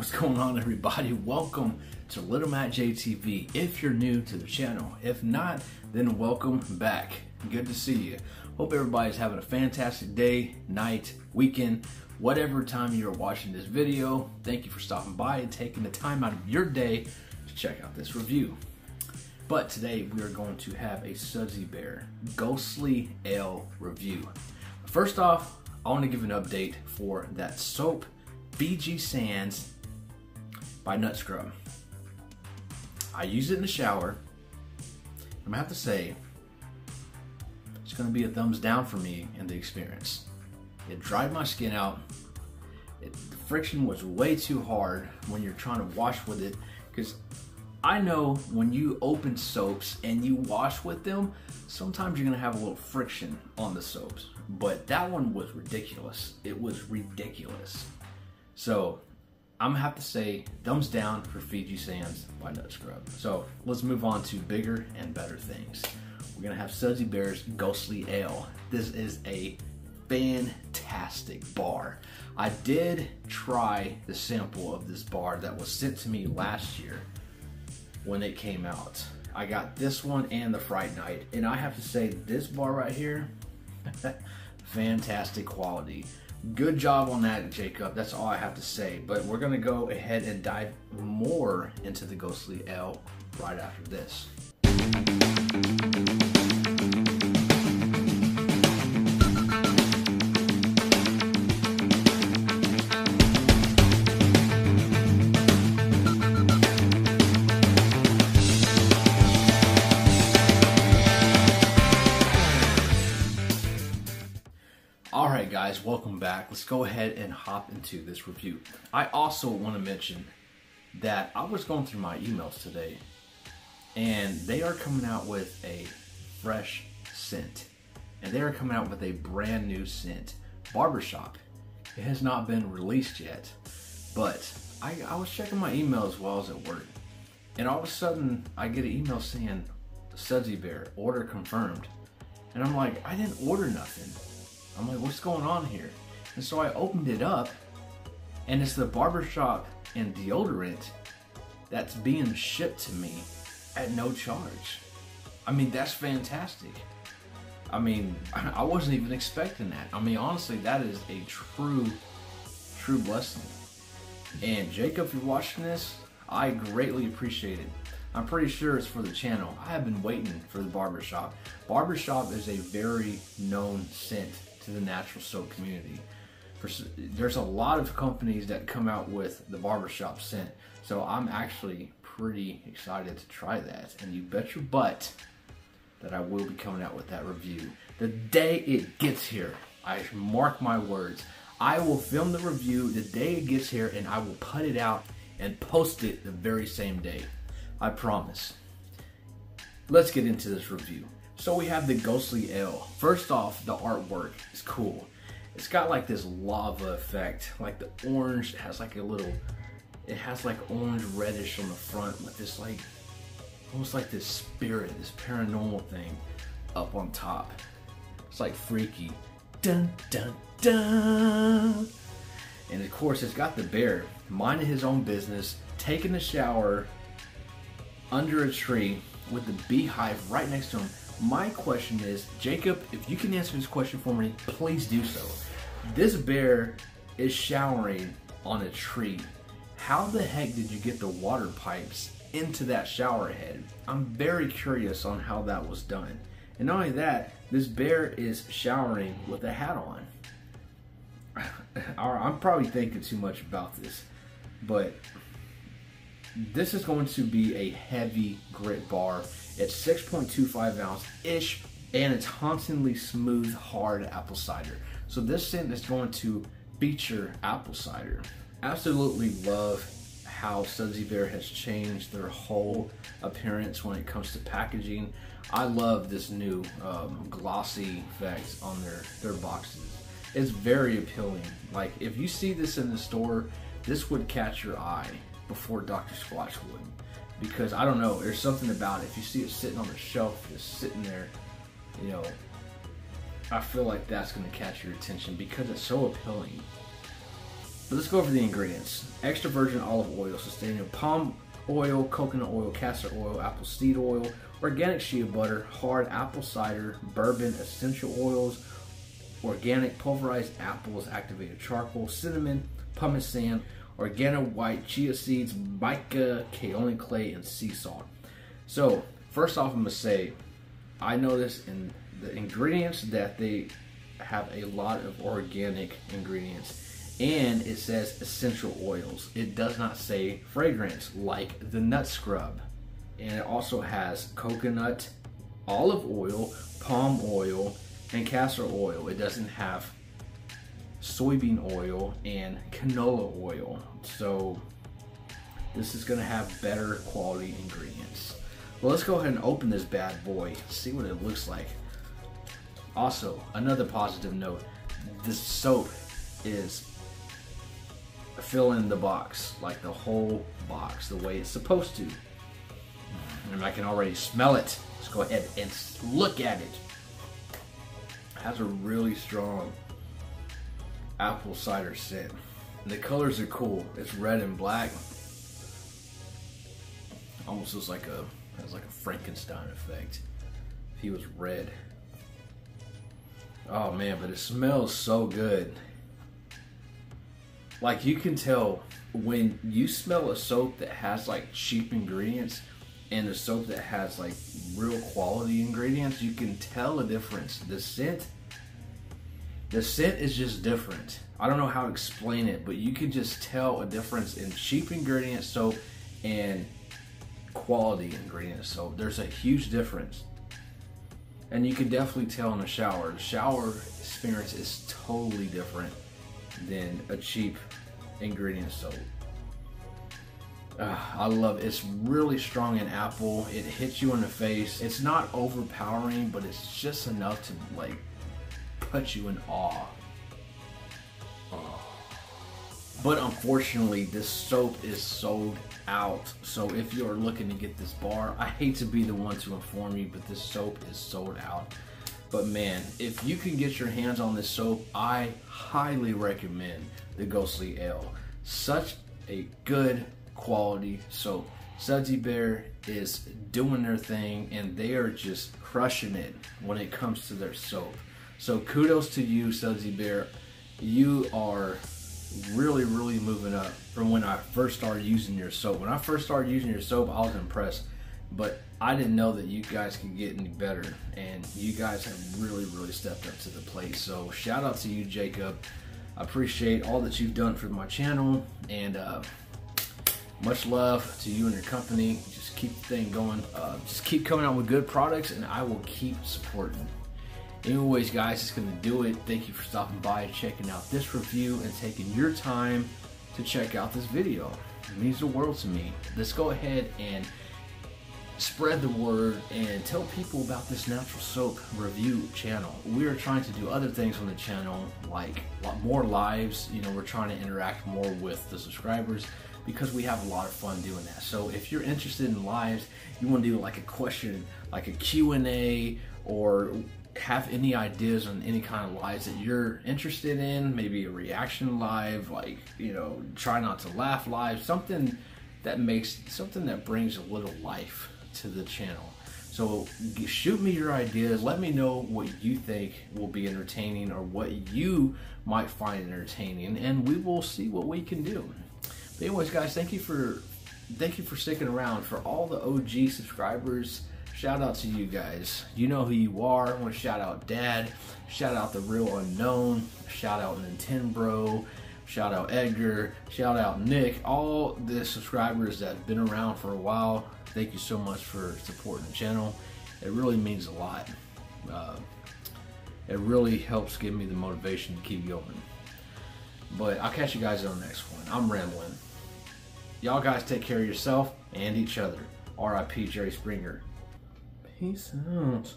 What's going on, everybody? Welcome to Little MacJ TV. If you're new to the channel, if not, then welcome back. Good to see you. Hope everybody's having a fantastic day, night, weekend, whatever time you're watching this video. Thank you for stopping by and taking the time out of your day to check out this review. But today we are going to have a Sudsy Bear Ghostly Ale review. First off, I want to give an update for that soap Fiji Sands by Nut Scrub. I use it in the shower. I'm gonna have to say, it's gonna be a thumbs down for me in the experience. It dried my skin out. It, the friction was way too hard when you're trying to wash with it because I know when you open soaps and you wash with them, sometimes you're gonna have a little friction on the soaps. But that one was ridiculous. It was ridiculous. So I'm gonna have to say thumbs down for Fiji Sands by Nut Scrub. So let's move on to bigger and better things. We're gonna have Sudsy Bear's Ghostly Ale. This is a fantastic bar. I did try the sample of this bar that was sent to me last year when it came out. I got this one and the Fright Night, and I have to say this bar right here, fantastic quality. Good job on that, Jacob. That's all I have to say. But we're going to go ahead and dive more into the Ghostly Ale right after this. Alright guys, welcome back. Let's go ahead and hop into this review. I also want to mention that I was going through my emails today and they are coming out with a fresh scent. And they are coming out with a brand new scent. Barbershop. It has not been released yet, but I, I was checking my emails while I was at work and all of a sudden I get an email saying Sudsy Bear, order confirmed. And I'm like, I didn't order nothing. I'm like, what's going on here? And so I opened it up, and it's the barbershop and deodorant that's being shipped to me at no charge. I mean, that's fantastic. I mean, I wasn't even expecting that. I mean, honestly, that is a true, true blessing. And Jacob, if you're watching this, I greatly appreciate it. I'm pretty sure it's for the channel. I have been waiting for the barbershop. Barbershop is a very known scent to the natural soap community. For, there's a lot of companies that come out with the barbershop scent. So I'm actually pretty excited to try that. And you bet your butt that I will be coming out with that review. The day it gets here, I mark my words. I will film the review the day it gets here and I will put it out and post it the very same day. I promise. Let's get into this review. So we have the Ghostly Ale. First off, the artwork is cool. It's got like this lava effect, like the orange has like a little, it has like orange reddish on the front with this like, almost like this spirit, this paranormal thing up on top. It's like freaky. Dun, dun, dun. And of course, it's got the bear minding his own business, taking a shower under a tree with the beehive right next to him my question is, Jacob, if you can answer this question for me, please do so. This bear is showering on a tree. How the heck did you get the water pipes into that shower head? I'm very curious on how that was done. And not only that, this bear is showering with a hat on. I'm probably thinking too much about this, but this is going to be a heavy grit bar it's 6.25 ounce ish, and it's hauntingly smooth, hard apple cider. So this scent is going to feature apple cider. Absolutely love how Sudsy Bear has changed their whole appearance when it comes to packaging. I love this new um, glossy effect on their, their boxes. It's very appealing. Like if you see this in the store, this would catch your eye before Dr. Squatch would because I don't know, there's something about it. If you see it sitting on the shelf, just sitting there, you know, I feel like that's to catch your attention because it's so appealing. But let's go over the ingredients. Extra virgin olive oil, sustainable palm oil, coconut oil, castor oil, apple seed oil, organic shea butter, hard apple cider, bourbon, essential oils, organic pulverized apples, activated charcoal, cinnamon, pumice sand, organic white chia seeds, mica, kaolin clay, and sea salt. So, first off, I'm gonna say, I noticed in the ingredients that they have a lot of organic ingredients and it says essential oils. It does not say fragrance like the nut scrub. And it also has coconut, olive oil, palm oil, and castor oil. It doesn't have soybean oil and canola oil. So this is gonna have better quality ingredients. Well, let's go ahead and open this bad boy, see what it looks like. Also, another positive note, the soap is filling the box, like the whole box, the way it's supposed to. And I can already smell it. Let's go ahead and look at it. it has a really strong apple cider scent. The colors are cool. It's red and black. Almost looks like a has like a Frankenstein effect. If he was red. Oh man, but it smells so good. Like you can tell when you smell a soap that has like cheap ingredients and a soap that has like real quality ingredients, you can tell a difference. The scent the scent is just different. I don't know how to explain it, but you can just tell a difference in cheap ingredient soap and quality ingredient soap. There's a huge difference. And you can definitely tell in the shower. The shower experience is totally different than a cheap ingredient soap. Uh, I love it. It's really strong in apple. It hits you in the face. It's not overpowering, but it's just enough to like put you in awe. But unfortunately, this soap is sold out. So if you're looking to get this bar, I hate to be the one to inform you, but this soap is sold out. But man, if you can get your hands on this soap, I highly recommend the Ghostly Ale. Such a good quality soap. Sudsy Bear is doing their thing and they are just crushing it when it comes to their soap. So kudos to you, Sudsy Bear. You are really, really moving up from when I first started using your soap. When I first started using your soap, I was impressed, but I didn't know that you guys could get any better, and you guys have really, really stepped up to the plate. So shout out to you, Jacob. I appreciate all that you've done for my channel, and uh, much love to you and your company. Just keep the thing going. Uh, just keep coming out with good products, and I will keep supporting. Anyways, guys, it's going to do it. Thank you for stopping by and checking out this review and taking your time to check out this video. It means the world to me. Let's go ahead and spread the word and tell people about this natural soap review channel. We are trying to do other things on the channel, like more lives. You know, we're trying to interact more with the subscribers because we have a lot of fun doing that. So if you're interested in lives, you want to do like a question, like a Q&A or have any ideas on any kind of lives that you're interested in, maybe a reaction live, like, you know, try not to laugh live, something that makes, something that brings a little life to the channel. So shoot me your ideas. Let me know what you think will be entertaining or what you might find entertaining, and we will see what we can do. But anyways, guys, thank you for thank you for sticking around. For all the OG subscribers, shout out to you guys. You know who you are. I want to shout out Dad. Shout out the real unknown. Shout out Nintendo. Shout out Edgar. Shout out Nick. All the subscribers that have been around for a while. Thank you so much for supporting the channel. It really means a lot. Uh, it really helps give me the motivation to keep going. But I'll catch you guys on the next one. I'm rambling. Y'all guys take care of yourself and each other. R.I.P. Jerry Springer. Peace out.